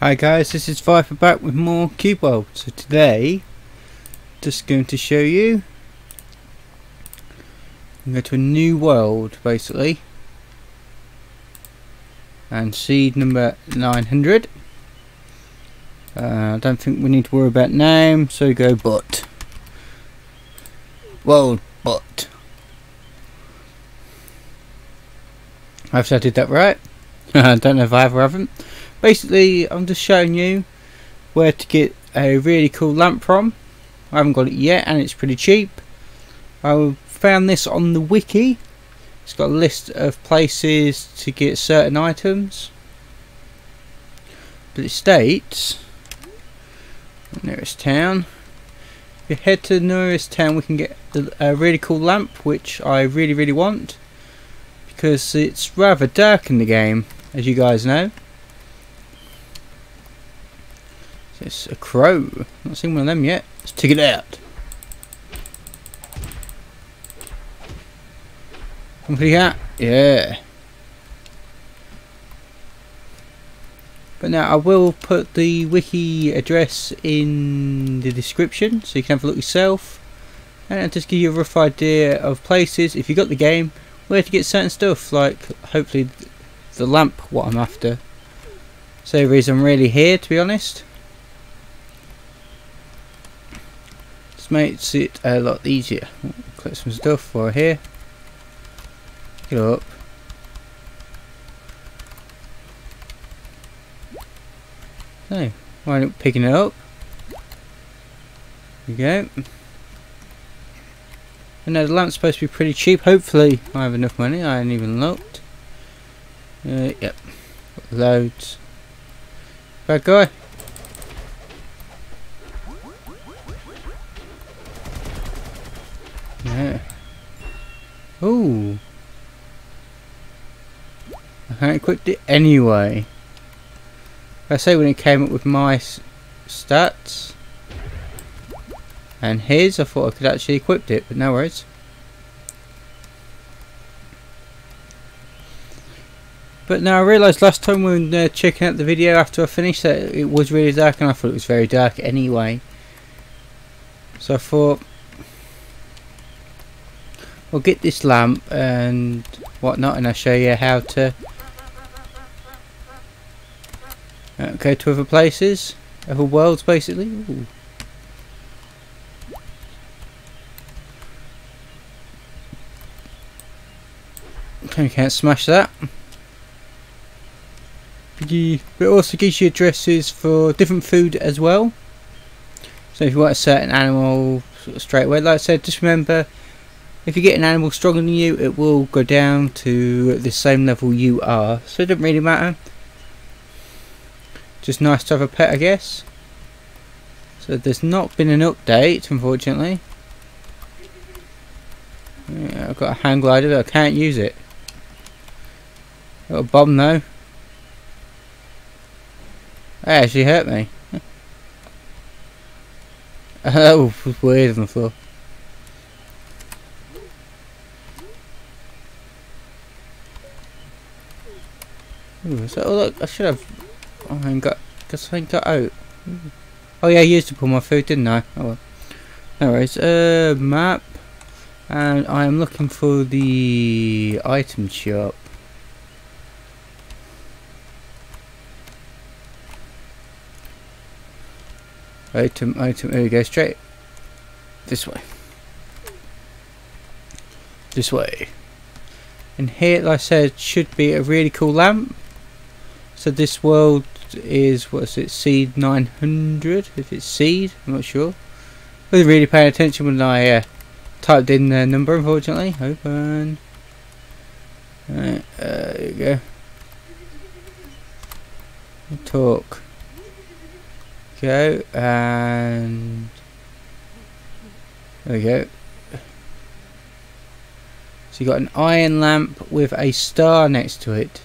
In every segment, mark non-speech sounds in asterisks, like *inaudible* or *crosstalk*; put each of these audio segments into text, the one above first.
Hi guys, this is Viper back with more Cube World. So today, just going to show you, I'm going to a new world basically, and seed number 900. Uh, I don't think we need to worry about name, so go but. World but. I've said did that right. *laughs* I don't know if I have or haven't basically I'm just showing you where to get a really cool lamp from. I haven't got it yet and it's pretty cheap. I found this on the wiki. It's got a list of places to get certain items. But it states nearest town. If you head to the nearest town we can get a really cool lamp which I really really want because it's rather dark in the game as you guys know It's a crow. Not seen one of them yet. Let's take it out. Complete hat? Yeah. But now I will put the wiki address in the description so you can have a look yourself. And I'll just give you a rough idea of places, if you got the game, where to get certain stuff, like hopefully the lamp, what I'm after. So the reason I'm really here, to be honest. Makes it a lot easier. Collect some stuff for here. Get up. So, why not picking it up? There you go. And now the lamp's supposed to be pretty cheap. Hopefully I have enough money. I haven't even looked. Uh, yep. Loads. Bad guy. I equipped it anyway. I say when it came up with my stats and his, I thought I could actually equip it, but no worries. But now I realised last time when uh, checking out the video after I finished that it was really dark and I thought it was very dark anyway. So I thought we'll get this lamp and whatnot and I'll show you how to uh, go to other places other worlds basically Ooh. Okay, can't smash that But it also gives you addresses for different food as well so if you want a certain animal straight away like I said just remember if you get an animal stronger than you, it will go down to the same level you are. So it doesn't really matter. Just nice to have a pet, I guess. So there's not been an update, unfortunately. Yeah, I've got a hang glider, but I can't use it. Got a bomb though. That actually hurt me. *laughs* that was weird on the floor. Ooh, so, look, I should have. Oh, I ain't got. Guess I ain't got out. Oh yeah, I used to pull my food, didn't I? Oh well. Anyways, uh, map, and I am looking for the item shop. Item, item. There we go. Straight this way. This way. And here, like I said, should be a really cool lamp. So this world is, what's it, seed 900? If it's seed, I'm not sure. I wasn't really paying attention when I uh, typed in the number, unfortunately. Open. Right, uh, there you go. Talk. Go, and... There we go. So you got an iron lamp with a star next to it.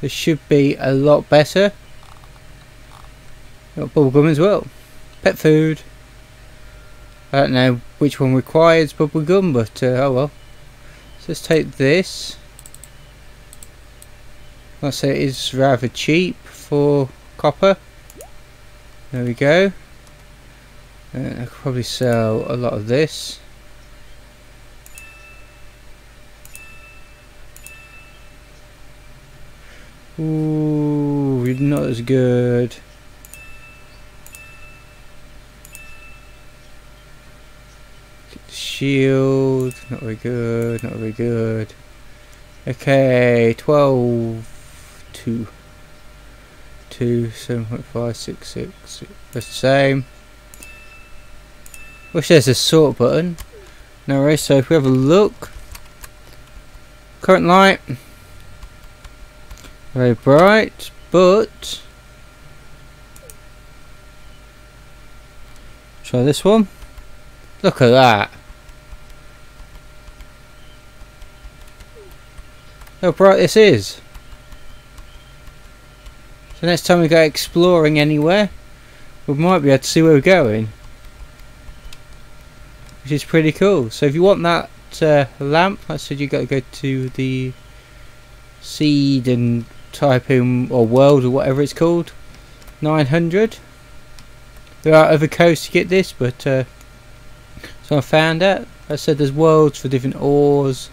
So should be a lot better. Got bubblegum as well. Pet food. I don't know which one requires bubblegum, but uh, oh well. So let's take this. I say, it is rather cheap for copper. There we go. And I could probably sell a lot of this. Ooh, not as good. Shield, not very good, not very good. Okay, 12, 2, 2, 7.5, 6, 6, 6. That's the same. Wish there's a sort button. No worries, so if we have a look. Current light. Very bright, but... Try this one. Look at that. How bright this is. So next time we go exploring anywhere, we might be able to see where we're going. Which is pretty cool. So if you want that uh, lamp, I said you got to go to the seed and type in, or world or whatever it's called. 900. There are other codes to get this, but uh, so I found out. I said there's worlds for different ores.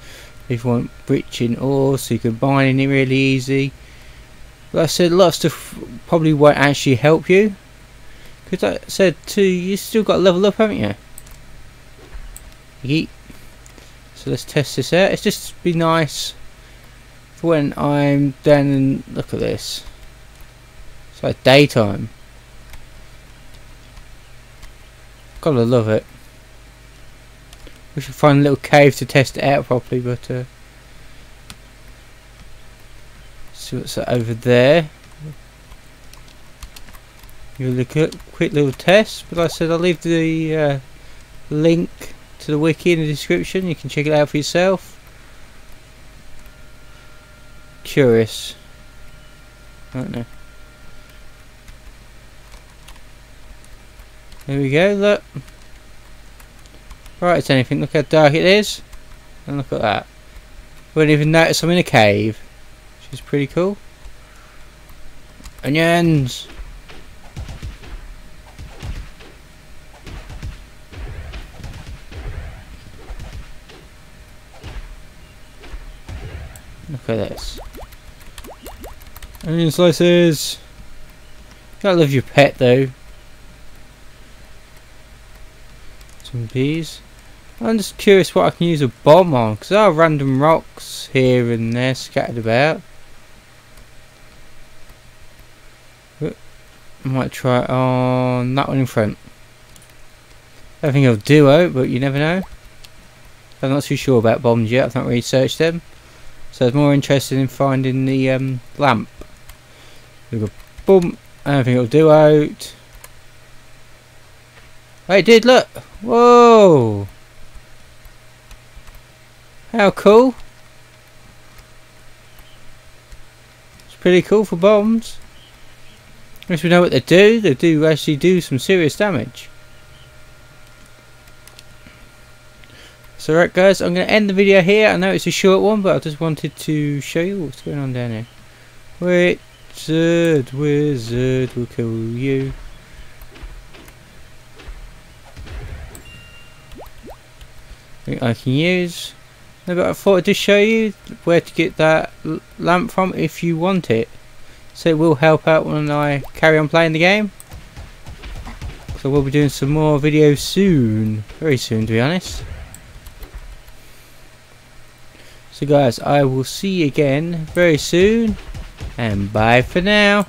If you want breaching ores, so you can mine it really easy. But I said a lot of stuff probably won't actually help you. Because I said too, you still got to level up, haven't you? Yeet. So let's test this out. It's just be nice for when I'm and look at this. It's like daytime. Gotta love it. We should find a little cave to test it out properly, but uh, see what's over there. You look at quick little test, but like I said I'll leave the uh, link to the wiki in the description. You can check it out for yourself. Curious. I don't know. There we go, look. Right, it's anything. Look how dark it is. And look at that. Wouldn't even notice I'm in a cave. Which is pretty cool. Onions! Look at this. Onion slices! Gotta love your pet though. Some peas. I'm just curious what I can use a bomb on, because there are random rocks here and there scattered about. I might try it on that one in front. I think it'll do but you never know. I'm not too sure about bombs yet, I've not researched them. So I was more interested in finding the um, lamp. We go boom, I don't think it'll do out. It did, look! Whoa! How cool. It's pretty cool for bombs. Unless we know what they do, they do actually do some serious damage. So right guys, I'm going to end the video here. I know it's a short one, but I just wanted to show you what's going on down here. Wizard, wizard will kill you. I can use but I thought I'd just show you where to get that lamp from if you want it. So it will help out when I carry on playing the game. So we'll be doing some more videos soon. Very soon to be honest. So guys, I will see you again very soon. And bye for now.